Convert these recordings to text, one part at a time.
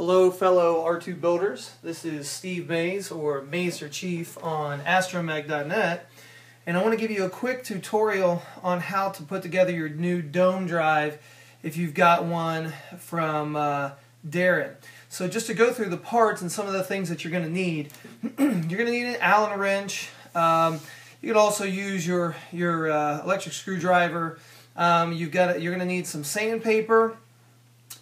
Hello fellow R2 builders, this is Steve Mays or Mazer Chief on astromech.net and I want to give you a quick tutorial on how to put together your new dome drive if you've got one from uh, Darren. So just to go through the parts and some of the things that you're going to need, you're going to need an Allen wrench, um, you can also use your, your uh, electric screwdriver, um, you've got, you're going to need some sandpaper,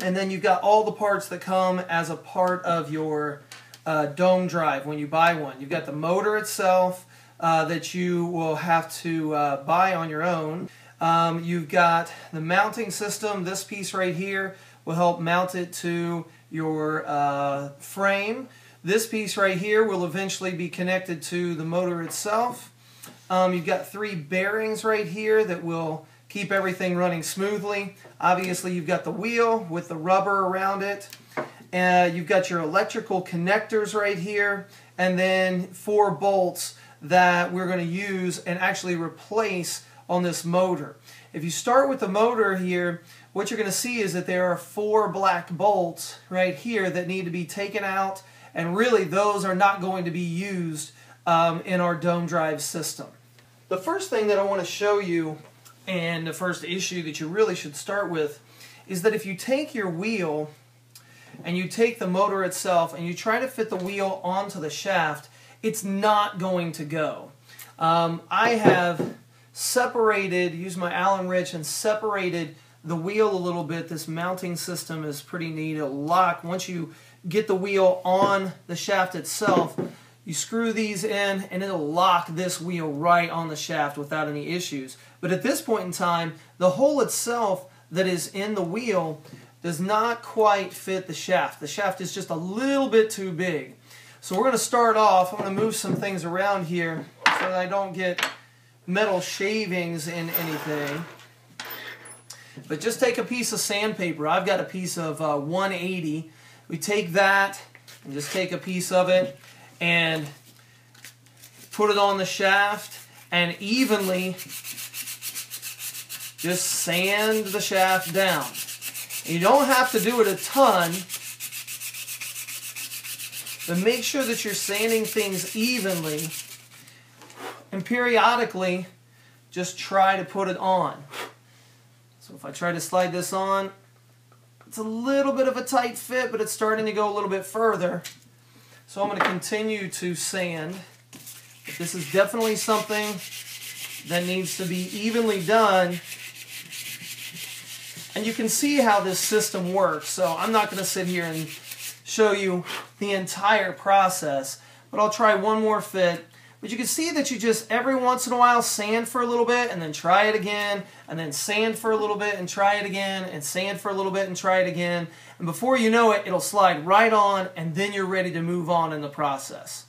and then you've got all the parts that come as a part of your uh, dome drive when you buy one. You've got the motor itself uh, that you will have to uh, buy on your own. Um, you've got the mounting system. This piece right here will help mount it to your uh, frame. This piece right here will eventually be connected to the motor itself. Um, you've got three bearings right here that will keep everything running smoothly. Obviously you've got the wheel with the rubber around it. Uh, you've got your electrical connectors right here and then four bolts that we're going to use and actually replace on this motor. If you start with the motor here, what you're going to see is that there are four black bolts right here that need to be taken out and really those are not going to be used um, in our dome drive system. The first thing that I want to show you and the first issue that you really should start with is that if you take your wheel and you take the motor itself and you try to fit the wheel onto the shaft, it's not going to go. Um, I have separated, used my Allen wrench and separated the wheel a little bit. This mounting system is pretty neat. It'll lock once you get the wheel on the shaft itself. You screw these in and it'll lock this wheel right on the shaft without any issues. But at this point in time, the hole itself that is in the wheel does not quite fit the shaft. The shaft is just a little bit too big. So we're going to start off, I'm going to move some things around here so that I don't get metal shavings in anything. But just take a piece of sandpaper. I've got a piece of uh, 180. We take that and just take a piece of it and put it on the shaft and evenly just sand the shaft down. You don't have to do it a ton, but make sure that you're sanding things evenly and periodically just try to put it on. So if I try to slide this on, it's a little bit of a tight fit, but it's starting to go a little bit further. So I'm going to continue to sand. This is definitely something that needs to be evenly done. And you can see how this system works. So I'm not going to sit here and show you the entire process, but I'll try one more fit. But you can see that you just every once in a while sand for a little bit and then try it again and then sand for a little bit and try it again and sand for a little bit and try it again. And before you know it, it'll slide right on and then you're ready to move on in the process.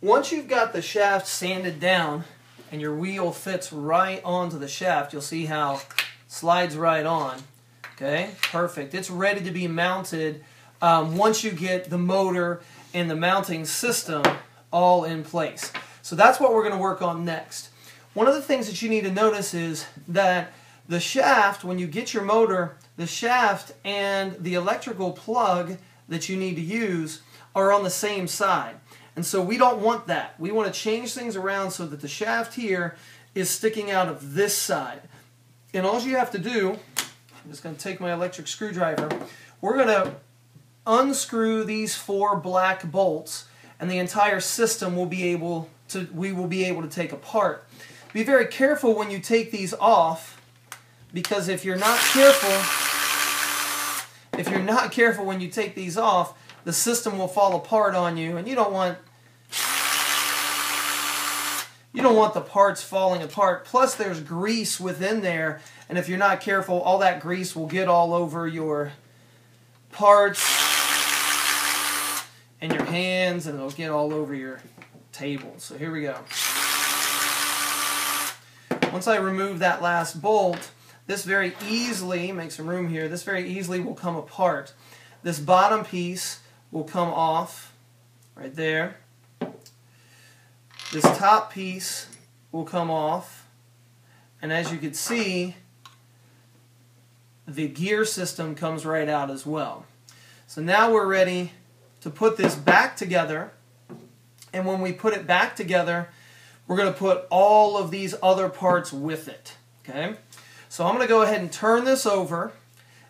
Once you've got the shaft sanded down and your wheel fits right onto the shaft, you'll see how slides right on. Okay, perfect. It's ready to be mounted um, once you get the motor and the mounting system all in place. So that's what we're going to work on next. One of the things that you need to notice is that the shaft, when you get your motor, the shaft and the electrical plug that you need to use are on the same side. And so we don't want that. We want to change things around so that the shaft here is sticking out of this side. And all you have to do, I'm just going to take my electric screwdriver, we're going to unscrew these four black bolts and the entire system will be able to we will be able to take apart. Be very careful when you take these off because if you're not careful if you're not careful when you take these off, the system will fall apart on you and you don't want you don't want the parts falling apart. Plus there's grease within there and if you're not careful, all that grease will get all over your parts and your hands and it'll get all over your table. So here we go. Once I remove that last bolt, this very easily, make some room here, this very easily will come apart. This bottom piece will come off right there. This top piece will come off. And as you can see, the gear system comes right out as well. So now we're ready to put this back together. And when we put it back together, we're going to put all of these other parts with it. Okay? So I'm going to go ahead and turn this over.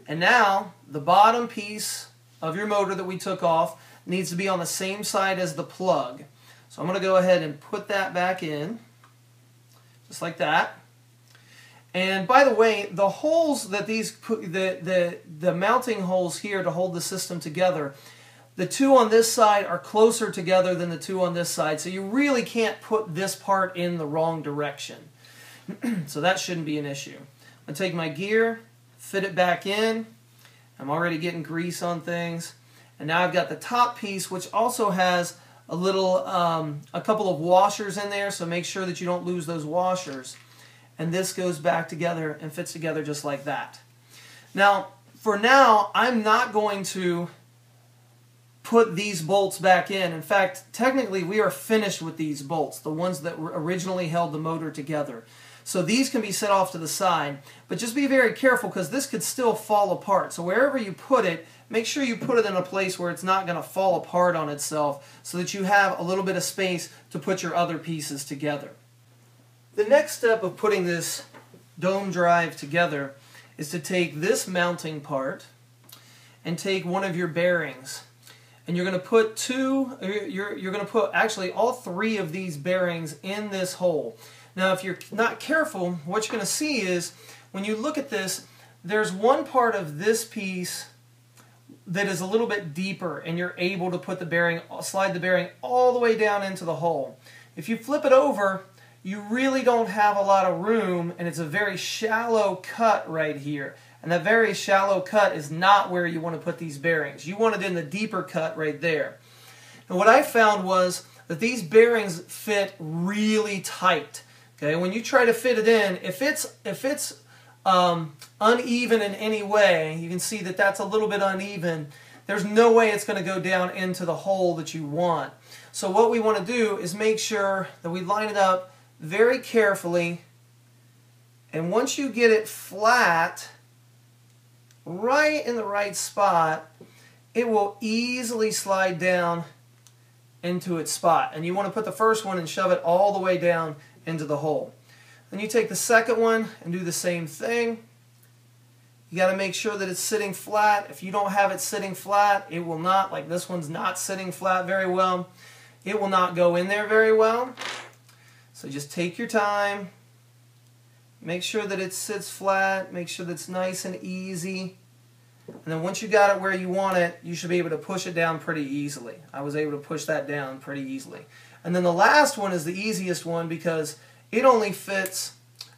And now the bottom piece of your motor that we took off needs to be on the same side as the plug. So I'm going to go ahead and put that back in, just like that. And by the way, the holes that these, the, the, the mounting holes here to hold the system together, the two on this side are closer together than the two on this side, so you really can't put this part in the wrong direction. so that shouldn't be an issue. I take my gear, fit it back in. I'm already getting grease on things. And now I've got the top piece, which also has a little, um, a couple of washers in there, so make sure that you don't lose those washers. And this goes back together and fits together just like that. Now, for now, I'm not going to put these bolts back in. In fact, technically, we are finished with these bolts, the ones that originally held the motor together. So these can be set off to the side, but just be very careful because this could still fall apart. So wherever you put it, make sure you put it in a place where it's not going to fall apart on itself so that you have a little bit of space to put your other pieces together. The next step of putting this dome drive together is to take this mounting part and take one of your bearings and you're going to put two you're, you're going to put actually all three of these bearings in this hole now, if you're not careful, what you're going to see is when you look at this, there's one part of this piece that is a little bit deeper and you're able to put the bearing, slide the bearing all the way down into the hole. If you flip it over, you really don't have a lot of room and it's a very shallow cut right here. And that very shallow cut is not where you want to put these bearings. You want it in the deeper cut right there. And what I found was that these bearings fit really tight. Okay, when you try to fit it in, if it's if it's um, uneven in any way, you can see that that's a little bit uneven. There's no way it's going to go down into the hole that you want. So what we want to do is make sure that we line it up very carefully. And once you get it flat, right in the right spot, it will easily slide down into its spot. And you want to put the first one and shove it all the way down into the hole. Then you take the second one and do the same thing. You got to make sure that it's sitting flat. If you don't have it sitting flat, it will not, like this one's not sitting flat very well, it will not go in there very well. So just take your time. Make sure that it sits flat. Make sure that it's nice and easy. And then once you got it where you want it, you should be able to push it down pretty easily. I was able to push that down pretty easily. And then the last one is the easiest one because it only fits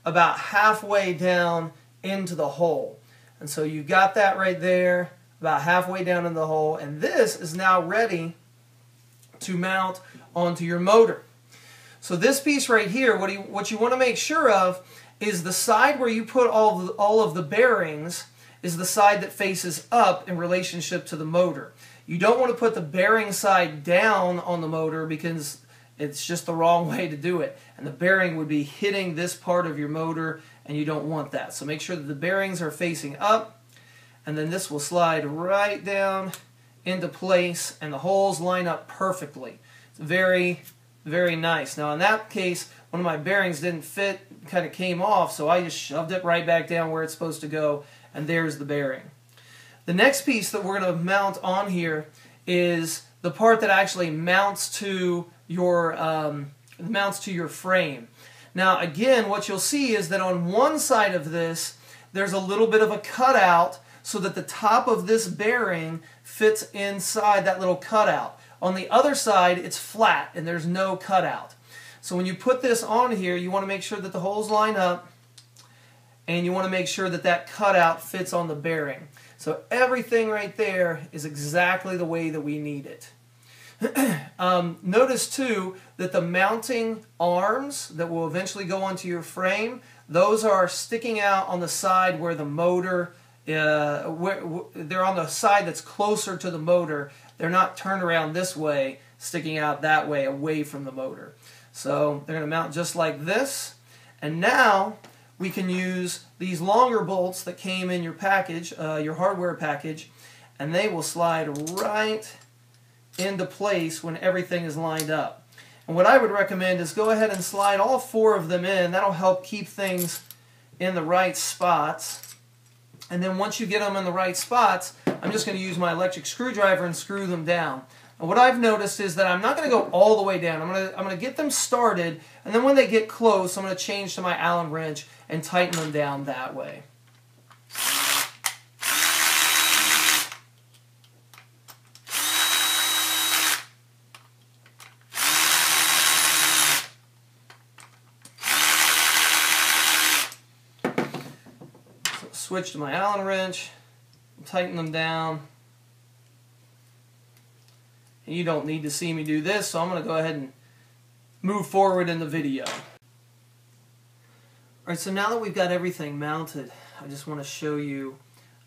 about halfway down into the hole. And so you got that right there, about halfway down in the hole. And this is now ready to mount onto your motor. So this piece right here, what you, what you want to make sure of is the side where you put all the, all of the bearings is the side that faces up in relationship to the motor. You don't want to put the bearing side down on the motor because it's just the wrong way to do it. And the bearing would be hitting this part of your motor and you don't want that. So make sure that the bearings are facing up and then this will slide right down into place and the holes line up perfectly. It's very, very nice. Now in that case, one of my bearings didn't fit, kind of came off, so I just shoved it right back down where it's supposed to go and there's the bearing. The next piece that we're going to mount on here is the part that actually mounts to your um, mounts to your frame. Now again, what you'll see is that on one side of this, there's a little bit of a cutout so that the top of this bearing fits inside that little cutout. On the other side, it's flat and there's no cutout. So when you put this on here, you want to make sure that the holes line up and you want to make sure that that cutout fits on the bearing. So everything right there is exactly the way that we need it. um, notice too that the mounting arms that will eventually go onto your frame, those are sticking out on the side where the motor, uh, where, they're on the side that's closer to the motor. They're not turned around this way, sticking out that way away from the motor. So they're going to mount just like this. And now we can use these longer bolts that came in your package, uh, your hardware package, and they will slide right into place when everything is lined up. And what I would recommend is go ahead and slide all four of them in. That'll help keep things in the right spots. And then once you get them in the right spots, I'm just going to use my electric screwdriver and screw them down. And what I've noticed is that I'm not going to go all the way down. I'm going to, I'm going to get them started, and then when they get close, I'm going to change to my Allen wrench and tighten them down that way. switch to my Allen wrench, tighten them down. And you don't need to see me do this, so I'm going to go ahead and move forward in the video. Alright, so now that we've got everything mounted, I just want to show you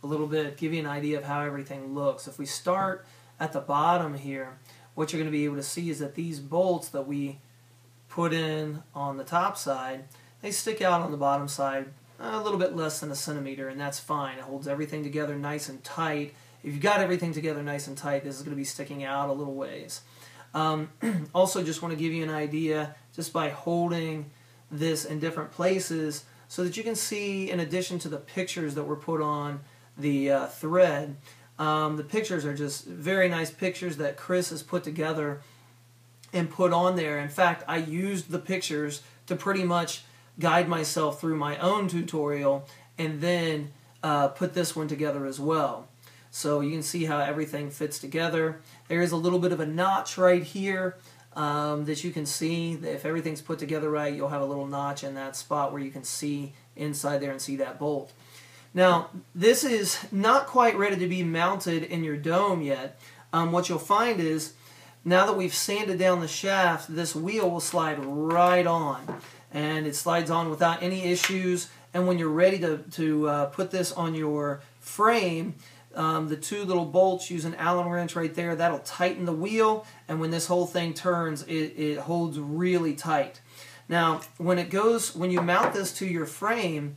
a little bit, give you an idea of how everything looks. If we start at the bottom here, what you're going to be able to see is that these bolts that we put in on the top side, they stick out on the bottom side a little bit less than a centimeter, and that's fine. It holds everything together nice and tight. If you've got everything together nice and tight, this is going to be sticking out a little ways. Um, also, just want to give you an idea just by holding this in different places so that you can see, in addition to the pictures that were put on the uh, thread, um, the pictures are just very nice pictures that Chris has put together and put on there. In fact, I used the pictures to pretty much guide myself through my own tutorial and then uh, put this one together as well. So you can see how everything fits together. There is a little bit of a notch right here um, that you can see. If everything's put together right, you'll have a little notch in that spot where you can see inside there and see that bolt. Now, this is not quite ready to be mounted in your dome yet. Um, what you'll find is, now that we've sanded down the shaft, this wheel will slide right on and it slides on without any issues. And when you're ready to, to uh, put this on your frame, um, the two little bolts use an Allen wrench right there. That'll tighten the wheel, and when this whole thing turns, it, it holds really tight. Now, when it goes, when you mount this to your frame,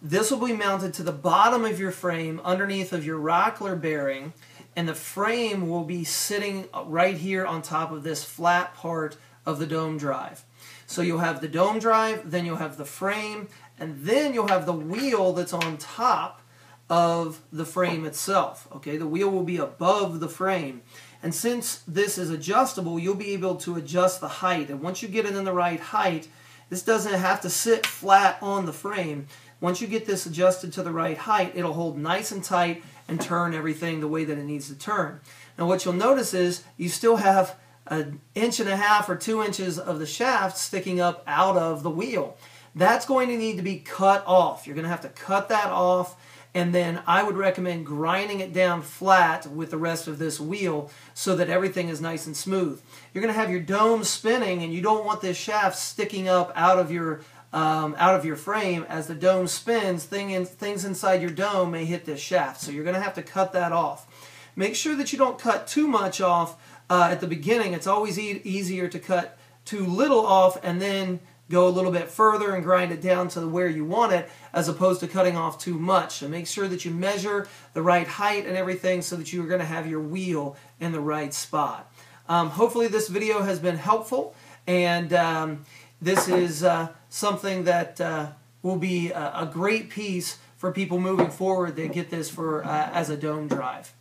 this will be mounted to the bottom of your frame underneath of your rockler bearing, and the frame will be sitting right here on top of this flat part of the dome drive. So you'll have the dome drive, then you'll have the frame, and then you'll have the wheel that's on top of the frame itself. Okay, the wheel will be above the frame. And since this is adjustable, you'll be able to adjust the height. And once you get it in the right height, this doesn't have to sit flat on the frame. Once you get this adjusted to the right height, it'll hold nice and tight and turn everything the way that it needs to turn. Now what you'll notice is you still have an inch and a half or two inches of the shaft sticking up out of the wheel. That's going to need to be cut off. You're going to have to cut that off and then I would recommend grinding it down flat with the rest of this wheel so that everything is nice and smooth. You're going to have your dome spinning and you don't want this shaft sticking up out of your um, out of your frame as the dome spins thing in, things inside your dome may hit this shaft so you're going to have to cut that off make sure that you don't cut too much off uh, at the beginning, it's always e easier to cut too little off and then go a little bit further and grind it down to where you want it as opposed to cutting off too much. So make sure that you measure the right height and everything so that you're going to have your wheel in the right spot. Um, hopefully this video has been helpful and um, this is uh, something that uh, will be a, a, great piece for people moving forward that get this for uh, as a dome drive.